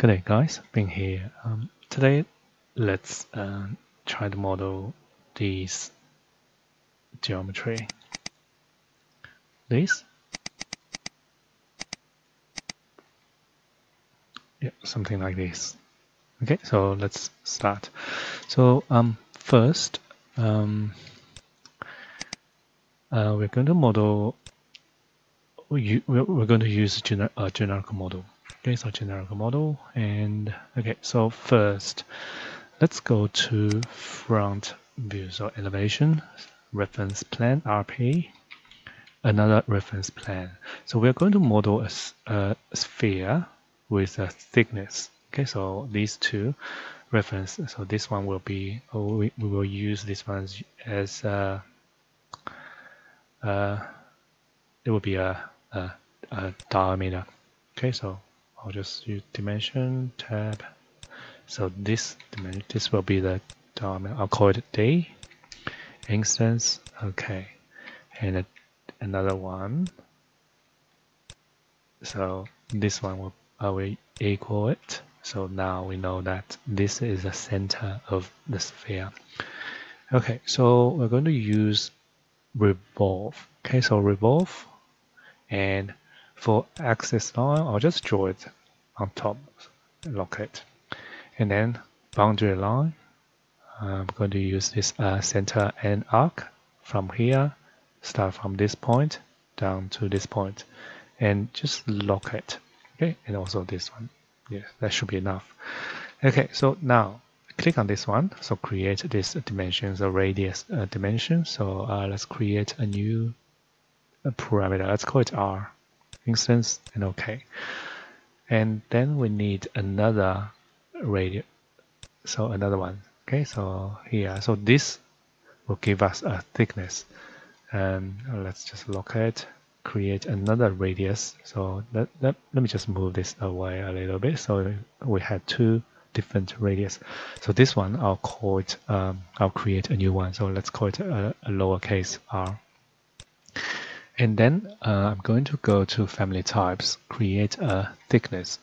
Good day guys, Bin here. Um, today let's uh, try to model this geometry. This. Yeah, something like this. Okay, so let's start. So um, first, um, uh, we're going to model, we're going to use a generic model. Okay, so generic model and okay, so first let's go to front view. So elevation, reference plane, RP, another reference plane. So we're going to model a, a sphere with a thickness. Okay, so these two reference. So this one will be, oh, we, we will use this one as, uh, uh, it will be a, a, a diameter. Okay, so I'll just use dimension tab. So this dimension, this will be the dimension. I'll call it D instance. Okay, and another one. So this one will uh, I will equal it. So now we know that this is the center of the sphere. Okay, so we're going to use revolve. Okay, so revolve and for axis line, I'll just draw it on top, lock it. And then boundary line, I'm going to use this uh, center and arc from here, start from this point down to this point, and just lock it. Okay, and also this one. Yes, that should be enough. Okay, so now click on this one. So create this dimension, the radius uh, dimension. So uh, let's create a new uh, parameter. Let's call it R instance and OK. And then we need another radius, so another one. Okay, so here, so this will give us a thickness. And let's just locate, create another radius. So let, let, let me just move this away a little bit. So we had two different radius. So this one, I'll call it, um, I'll create a new one. So let's call it a, a lowercase r. And then uh, I'm going to go to family types, create a thickness.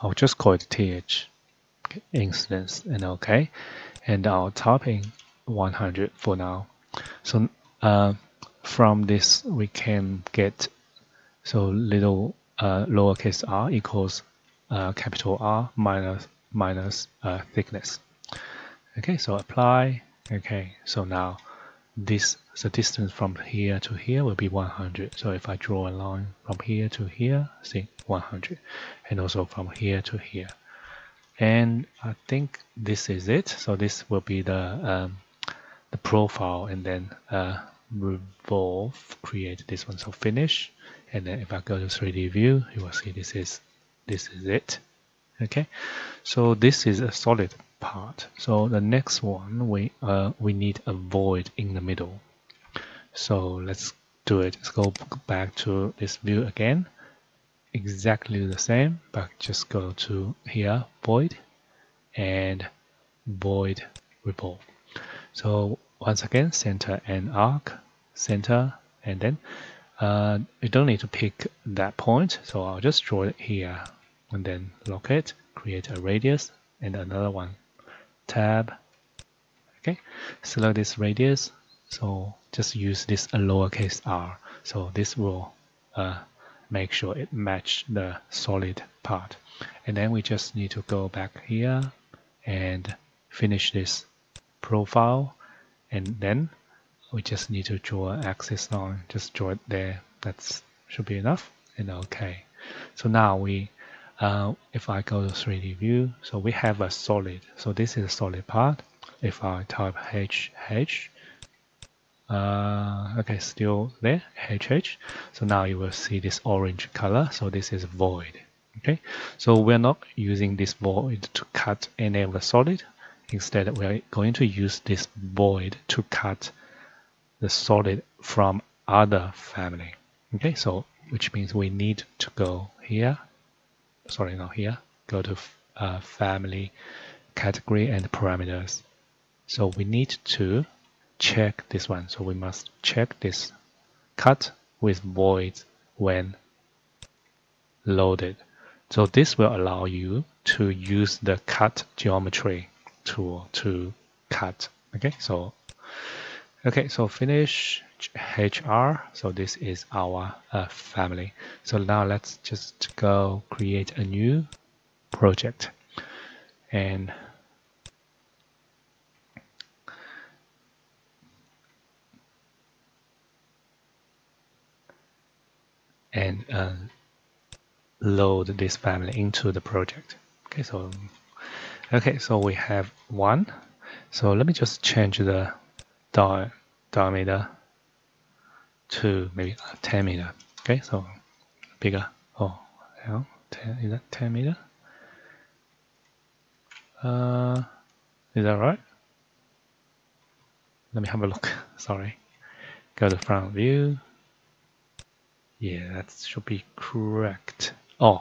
I'll just call it th instance and OK. And I'll type in 100 for now. So uh, from this we can get so little uh, lowercase r equals uh, capital R minus minus uh, thickness. Okay, so apply. Okay, so now this the distance from here to here will be 100 so if I draw a line from here to here see 100 and also from here to here. And I think this is it. So this will be the um, the profile and then uh, revolve create this one. So finish. And then if I go to 3d view you will see this is this is it. Okay? So this is a solid part. So the next one, we uh, we need a void in the middle. So let's do it. Let's go back to this view again. Exactly the same, but just go to here, void, and void revolve. So once again, center and arc, center, and then uh, you don't need to pick that point. So I'll just draw it here, and then locate, create a radius, and another one tab. Okay select this radius. So just use this a lowercase r. So this will uh, make sure it match the solid part. And then we just need to go back here and finish this profile. And then we just need to draw an axis line. Just draw it there. That should be enough. And okay. So now we uh, if I go to 3D view, so we have a solid. So this is a solid part. If I type H, H, uh, okay, still there, H, H. So now you will see this orange color. So this is void. Okay, so we're not using this void to cut any of the solid. Instead, we are going to use this void to cut the solid from other family. Okay, so which means we need to go here sorry, not here, go to uh, family, category, and parameters. So we need to check this one. So we must check this cut with void when loaded. So this will allow you to use the cut geometry tool to cut. Okay, so okay, so finish HR. So this is our uh, family. So now let's just go create a new project and and uh, load this family into the project. Okay, so okay, so we have one. So let me just change the di diameter to maybe 10 meter. Okay, so bigger. Oh, hell, 10 is that 10 meter? Uh, is that right? Let me have a look. Sorry. Go to front view. Yeah, that should be correct. Oh,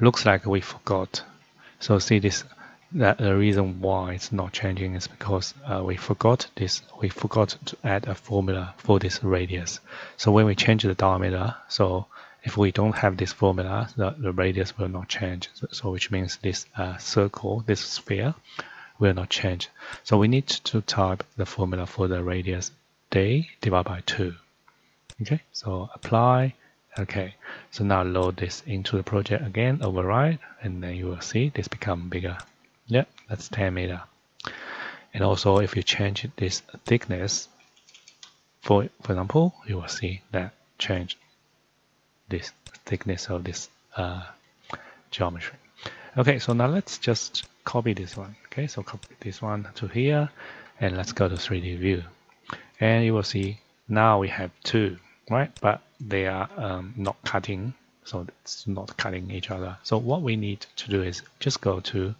looks like we forgot. So see this, that the reason why it's not changing is because uh, we forgot this, we forgot to add a formula for this radius. So when we change the diameter, so if we don't have this formula, the, the radius will not change. So, so which means this uh, circle, this sphere, will not change. So we need to type the formula for the radius D divided by 2. Okay, so apply. Okay, so now load this into the project again, override, and then you will see this become bigger. Yeah, that's 10 meter. And also if you change this thickness, for, for example, you will see that change this thickness of this uh, geometry. Okay, so now let's just copy this one. Okay, so copy this one to here, and let's go to 3D view. And you will see now we have two right? But they are um, not cutting, so it's not cutting each other. So what we need to do is just go to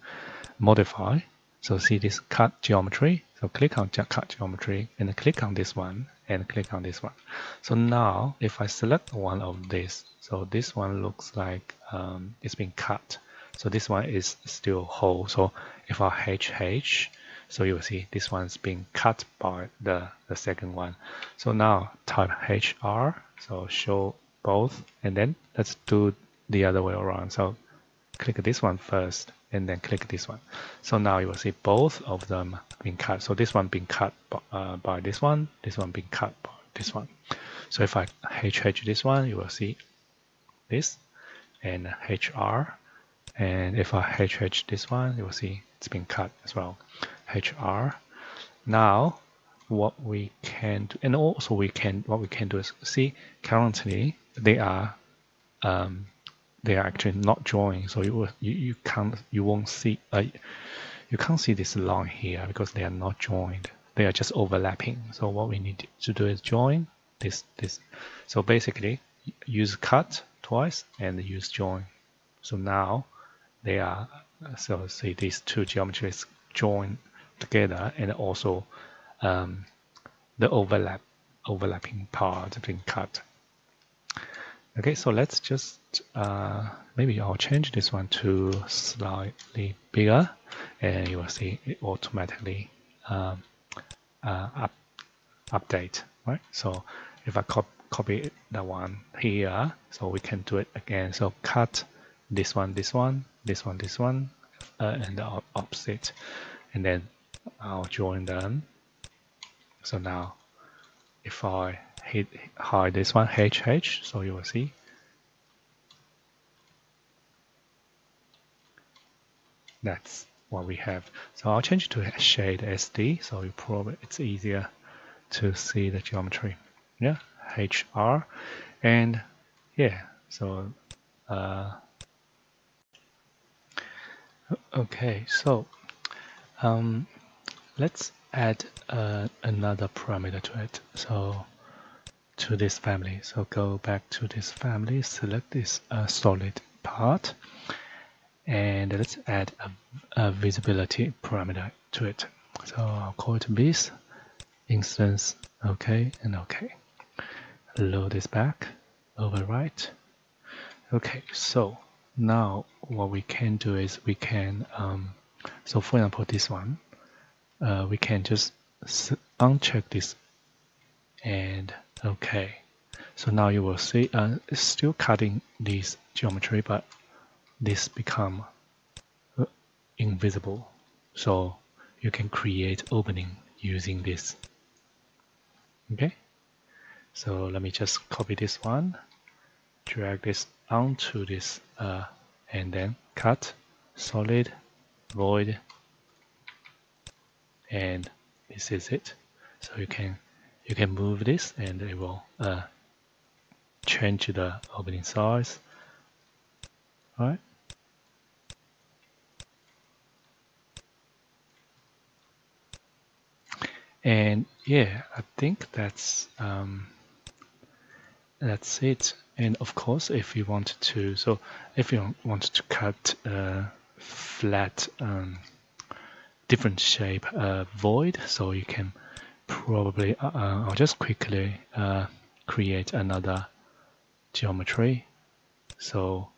modify. So see this cut geometry. So click on cut geometry and click on this one and click on this one. So now if I select one of these, so this one looks like um, it's been cut. So this one is still whole. So if I HH, so you will see this one's been cut by the, the second one. So now type HR, so show both, and then let's do the other way around. So click this one first, and then click this one. So now you will see both of them being cut. So this one being cut by, uh, by this one, this one being cut by this one. So if I HH this one, you will see this and HR. And if I HH this one, you will see it's been cut as well. HR. Now, what we can do, and also we can, what we can do is see currently they are, um, they are actually not joining. So you you, you can't, you won't see, uh, you can't see this line here because they are not joined. They are just overlapping. So what we need to do is join this, this. So basically use cut twice and use join. So now they are, so see these two geometries join together and also um, the overlap overlapping part being cut. Okay, so let's just uh, maybe I'll change this one to slightly bigger, and you will see it automatically um, uh, up, update. Right. So if I cop copy the one here, so we can do it again. So cut this one, this one, this one, this one, uh, and the opposite, and then I'll join them. So now if I hit hide this one HH, so you will see that's what we have. So I'll change it to shade SD, so you probably it's easier to see the geometry. Yeah, HR, and yeah, so uh, okay, so um, let's add uh, another parameter to it. So to this family. So go back to this family, select this uh, solid part, and let's add a, a, visibility parameter to it. So I'll call it this instance, okay, and okay. Load this back, overwrite. Okay, so now what we can do is we can, um, so for example, this one, uh, we can just uncheck this and okay so now you will see uh, it's still cutting this geometry but this become uh, invisible. So you can create opening using this. Okay, so let me just copy this one, drag this onto this, uh, and then cut, solid, void, and this is it. So you can you can move this and it will uh, change the opening size. Right. And yeah, I think that's um, that's it. And of course, if you want to, so if you want to cut a flat um, different shape uh, void, so you can probably, uh, I'll just quickly uh, create another geometry. So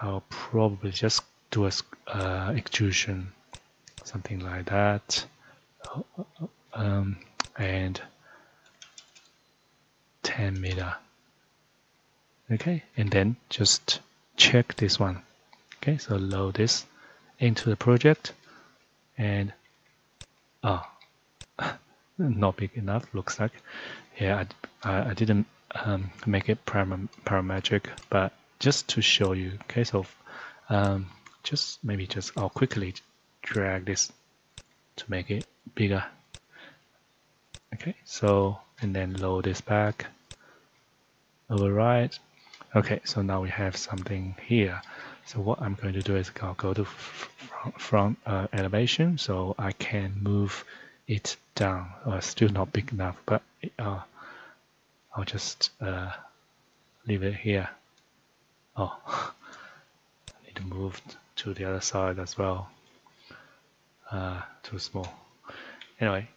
I'll probably just do a uh, extrusion, something like that, um, and 10 meter. Okay, and then just check this one. Okay, so load this into the project and ah, oh, not big enough looks like. Yeah, I, I, didn't um, make it param parametric, but just to show you. Okay, so um, just maybe just I'll quickly drag this to make it bigger. Okay, so and then load this back, override. Okay, so now we have something here. So what I'm going to do is I'll go to front, front uh, elevation, so I can move it down. Uh, still not big enough, but uh, I'll just uh, leave it here. Oh, I need to move to the other side as well. Uh, too small. Anyway,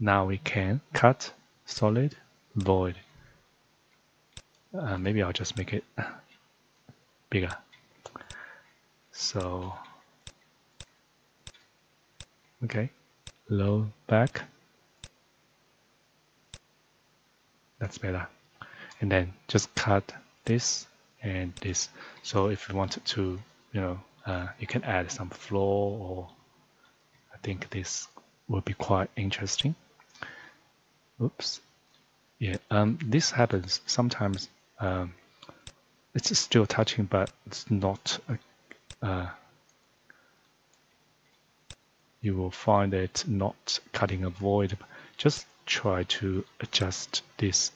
now we can cut solid void. Uh, maybe I'll just make it bigger. So, okay, low back. That's better. And then just cut this and this. So if you wanted to, you know, uh, you can add some floor or I think this will be quite interesting. Oops. Yeah, um, this happens sometimes. Um, it's still touching, but it's not. Uh, you will find it not cutting a void. Just try to adjust this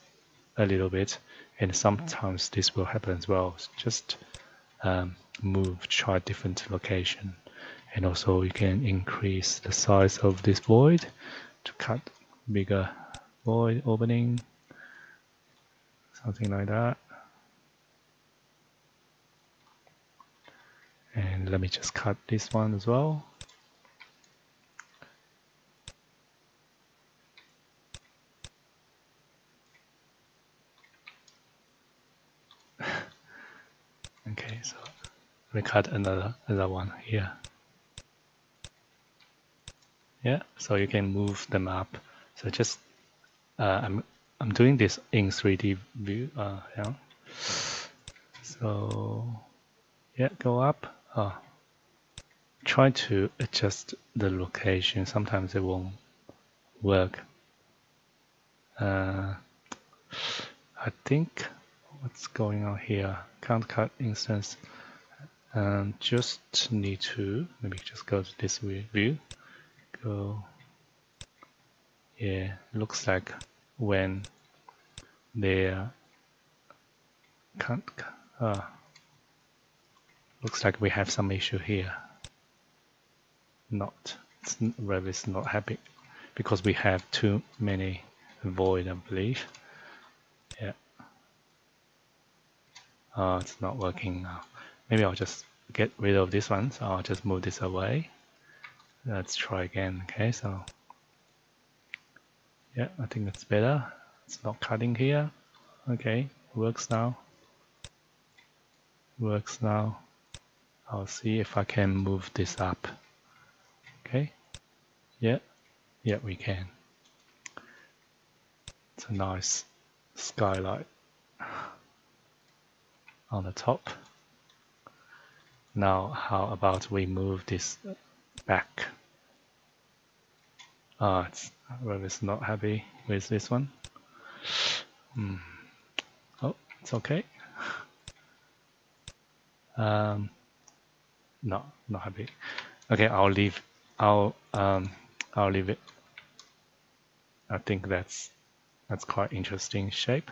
a little bit, and sometimes this will happen as well. Just um, move, try different location, and also you can increase the size of this void to cut bigger void opening, something like that. And let me just cut this one as well. okay, so we cut another another one here. Yeah, so you can move them up. So just uh, I'm I'm doing this in 3D view. Uh, yeah. So yeah, go up uh, try to adjust the location. Sometimes it won't work. Uh, I think what's going on here, can't cut instance. and just need to maybe just go to this view. Go. Yeah, looks like when they can't. Uh, Looks like we have some issue here. Not, Revit is not happy because we have too many void, I believe. Yeah. Oh, it's not working now. Maybe I'll just get rid of this one. So I'll just move this away. Let's try again. Okay, so yeah, I think that's better. It's not cutting here. Okay, works now. Works now. I'll see if I can move this up. Okay. Yeah. Yeah, we can. It's a nice skylight. On the top. Now, how about we move this back? Ah, it's, not happy with this one. Hmm. Oh, it's okay. Um, no, not happy. Okay, I'll leave. I'll um, I'll leave it. I think that's that's quite interesting shape.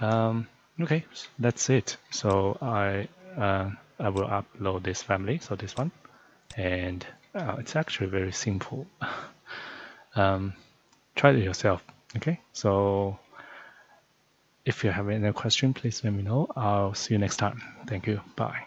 Um, okay, that's it. So I uh, I will upload this family. So this one, and uh, it's actually very simple. um, try it yourself. Okay, so if you have any question, please let me know. I'll see you next time. Thank you. Bye.